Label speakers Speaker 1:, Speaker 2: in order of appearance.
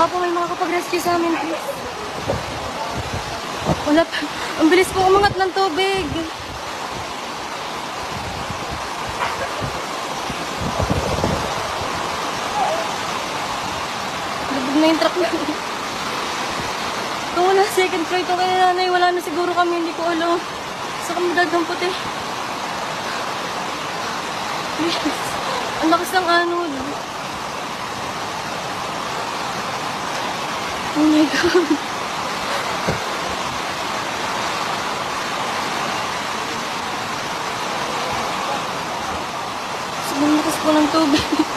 Speaker 1: Baka po may makakapag-rescue sa amin, please. Wala pa. Ang bilis po umangat ng tubig. Lubog na yung truck na. Kung wala second try ko kay nanay, wala na siguro kami, hindi ko alam. Sa kami dadampot eh. Please. Ang lakas ng anod. Oh my God. Sobrang lakas po tubig.